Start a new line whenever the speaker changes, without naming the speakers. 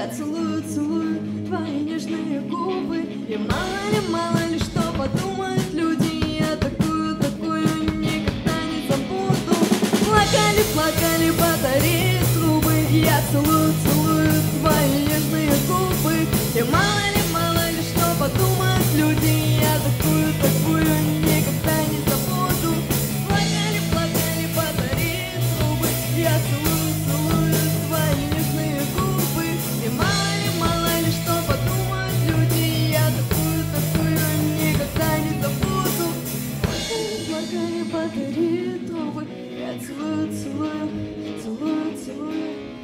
Я целую, целую твои нежные губы. И мало ли, мало ли, что подумают люди. Я такую, такую никогда не забуду. Плакали, плакали батареи трубы. Я целую, целую Плакали, плакали батареи трубы Я целую, целую, целую, целую